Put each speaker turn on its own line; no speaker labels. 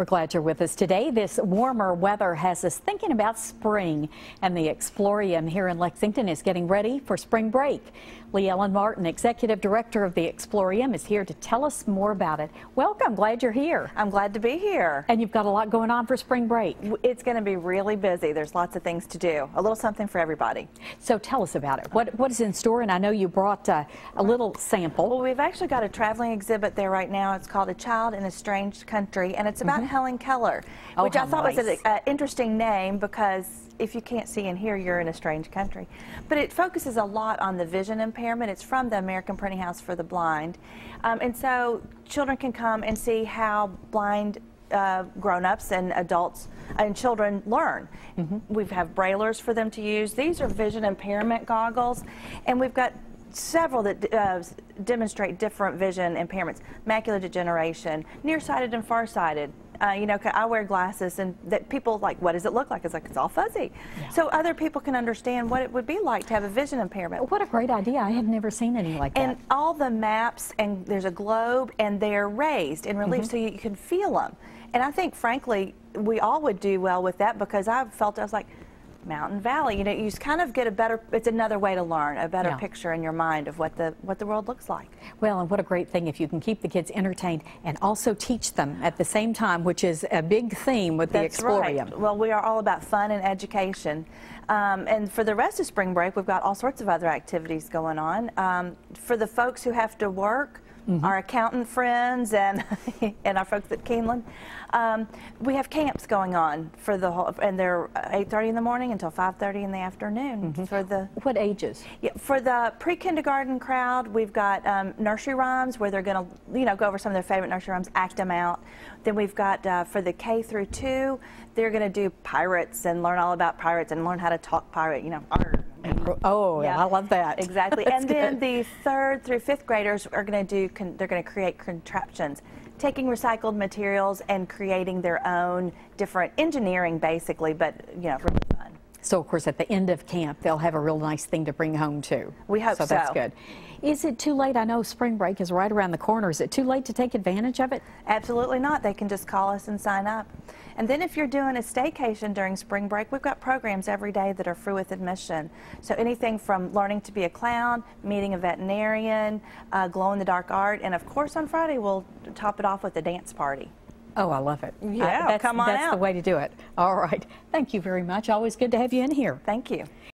We're glad you're with us today. This warmer weather has us thinking about spring, and the Explorium here in Lexington is getting ready for spring break. Lee Ellen Martin, Executive Director of the Explorium, is here to tell us more about it. Welcome, glad you're here.
I'm glad to be here.
And you've got a lot going on for spring break.
It's going to be really busy. There's lots of things to do, a little something for everybody.
So tell us about it. What, what is in store? And I know you brought uh, a little sample.
Well, we've actually got a traveling exhibit there right now. It's called A Child in a Strange Country, and it's about mm -hmm. Helen Keller,
oh,
which I thought
nice.
was an interesting name because if you can't see and hear, you're in a strange country. But it focuses a lot on the vision impairment. It's from the American Printing House for the Blind. Um, and so children can come and see how blind uh, grown-ups and adults and children learn. Mm -hmm. We have braillers for them to use. These are vision impairment goggles, and we've got several that uh, demonstrate different vision impairments, macular degeneration, nearsighted and farsighted. Uh, you know, I wear glasses, and that people like, what does it look like? It's like it's all fuzzy. Yeah. So other people can understand what it would be like to have a vision impairment.
What a great idea! I had never seen any like
and
that.
And all the maps, and there's a globe, and they're raised in relief, mm -hmm. so you, you can feel them. And I think, frankly, we all would do well with that because I felt I was like Mountain Valley. You know, you kind of get a better. It's another way to learn, a better yeah. picture in your mind of what the what the world looks like.
Well, and what a great thing if you can keep the kids entertained and also teach them at the same time, which is a big theme with
That's
the Explorium.
Right. Well, we are all about fun and education. Um, and for the rest of spring break, we've got all sorts of other activities going on. Um, for the folks who have to work, Mm -hmm. our accountant friends and and our folks at Keeneland. Um, we have camps going on for the whole, and they're 8:30 in the morning until 5:30 in the afternoon mm -hmm. for the.
What ages?
Yeah, for the pre-kindergarten crowd, we've got um, nursery rhymes where they're going to, you know, go over some of their favorite nursery rhymes, act them out. Then we've got uh, for the K through two, they're going to do pirates and learn all about pirates and learn how to talk pirate, you know. Arr,
Oh, yeah. I love that.
Exactly. and then the third through fifth graders are going to do, they're going to create contraptions, taking recycled materials and creating their own different engineering, basically, but, you know, really fun.
So, of course, at the end of camp, they'll have a real nice thing to bring home, too.
We hope so.
So that's good. Is it too late? I know spring break is right around the corner. Is it too late to take advantage of it?
Absolutely not. They can just call us and sign up. And then if you're doing a staycation during spring break, we've got programs every day that are free with admission. So anything from learning to be a clown, meeting a veterinarian, uh, glow-in-the-dark art, and of course on Friday we'll top it off with a dance party.
Oh, I love it.
Yeah,
that's,
come on
That's
out.
the way to do it. All right. Thank you very much. Always good to have you in here.
Thank you.